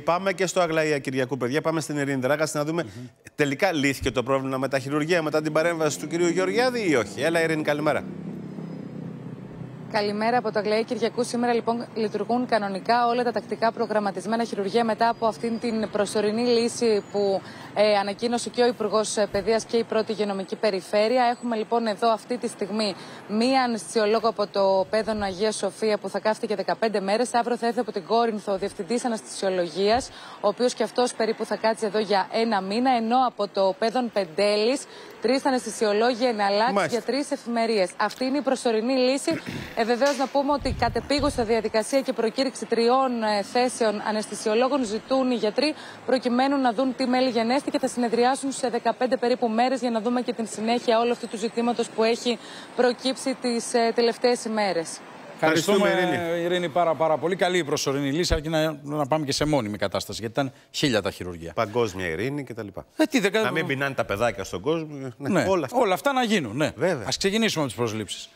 Πάμε και στο Αγλαία Κυριακού, παιδιά. Πάμε στην Ειρήνη Δράγαση να δούμε τελικά λύθηκε το πρόβλημα με τα χειρουργία μετά την παρέμβαση του κυρίου Γεωργιάδη ή όχι. Έλα, Ειρήνη, καλημέρα. Καλημέρα από το Αγλαία Κυριακού. Σήμερα λοιπόν λειτουργούν κανονικά όλα τα τακτικά προγραμματισμένα χειρουργία μετά από αυτήν την προσωρινή λύση που ε, ανακοίνωσε και ο Υπουργός Παιδείας και η πρώτη γενομική περιφέρεια. Έχουμε λοιπόν εδώ αυτή τη στιγμή μία αναισθησιολόγο από το Πέδωνο Αγία Σοφία που θα κάθεται για 15 μέρες. Αύριο θα έρθει από την Κόρινθο ο Διευθυντής Αναισθησιολογίας, ο οποίος και αυτός περίπου θα κάτσει εδώ για ένα μήνα. Ενώ από το Πέδον Πεντέλης τρεις αναισθησιολόγοι εναλλάξει για τρεις εφημερίες. Αυτή είναι η προσωρινή λύση. Ε, Βεβαίως να πούμε ότι κατεπήγουσα διαδικασία και προκήρυξη τριών ε, θέσεων αναισθησιολόγων ζητούν οι γιατροί προκειμένου να δουν τι μέλη γενέστη και θα συνεδριάσουν σε 15 περίπου μέρες για να δούμε και την συνέχεια όλου αυτού του ζητήματος που έχει προκύψει τις ε, τελευταίες ημέρες. Ευχαριστούμε, Ειρήνη. Ειρήνη, πάρα, πάρα πολύ. Καλή η προσωρινή λύση, αρκεί να, να πάμε και σε μόνιμη κατάσταση. Γιατί ήταν χίλια τα χειρουργία. Παγκόσμια ειρήνη κτλ. Ε, τι, δεν... Να μην πεινάνε τα παιδάκια στον κόσμο. Ναι, Όλα, αυτά. όλα αυτά να γίνουν. Ναι. Βέβαια. Α ξεκινήσουμε με τις προσλήψεις.